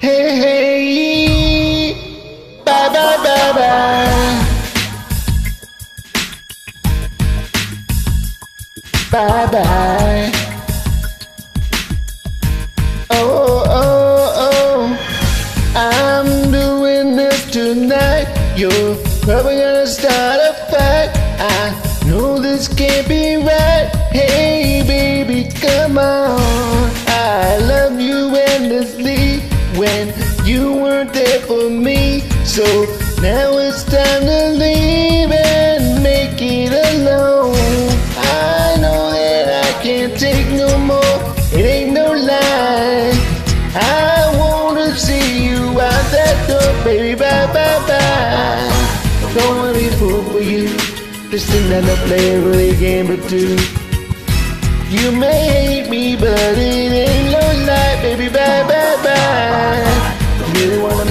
Hey, hey, ba ba ba ba. Bye bye. Oh, oh, oh. I'm doing this tonight. You're probably gonna start a fight. I know this can't be right. When you weren't there for me. So now it's time to leave and make it alone. I know that I can't take no more. It ain't no lie. I wanna see you out that door, baby. Bye, bye, bye. Don't wanna be a fool for you. Just another player of the game or two. You may hate me, but it ain't no lie, baby. Bye, bye.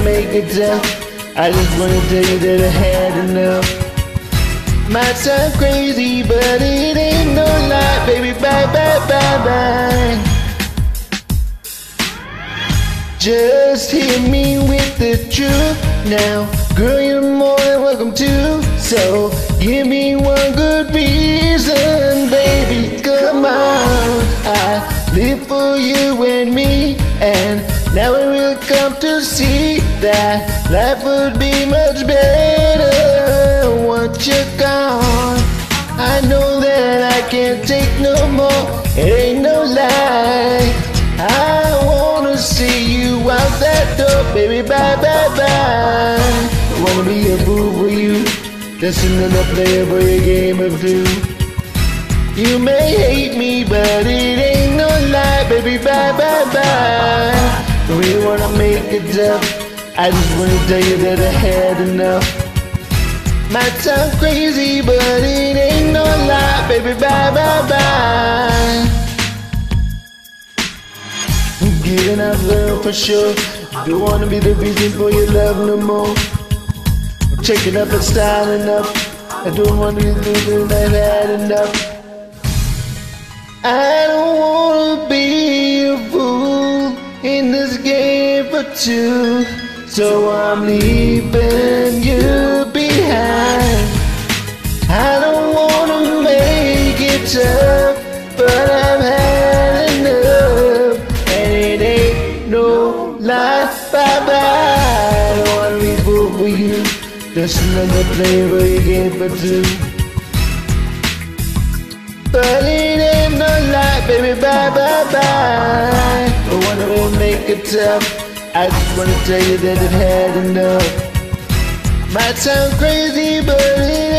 Make it tough. I just wanna tell you that I had enough. Might sound crazy, but it ain't no lie, baby. Bye, bye, bye, bye. Just hit me with the truth now. Girl, you're more than welcome to. So give me one good reason, baby. Come on. I live for you and me. And now we will come to see that life would be much better once you're gone. I know that I can't take no more. It ain't no lie. I wanna see you out that door, baby. Bye, bye, bye. Wanna be a fool for you. Just another player for your game of two. You may hate me, but it ain't no lie, baby. Bye, bye, bye. We wanna make it up. I just wanna tell you that I had enough. Might sound crazy, but it ain't no lie, baby. Bye, bye, bye. Giving up love for sure. Don't wanna be the reason for your love no more. I'm checking up and styling up. I don't wanna be losing, I've had enough. I don't a in this game for two. So I'm leaving you behind. I don't wanna make it tough, but I've had enough. And it ain't no lie, bye bye. I don't wanna be fool for you. Just another player you game for two. But it ain't no lie, baby, bye bye bye. I wanna make it tough. I just wanna tell you that I've had enough. Might sound crazy, but it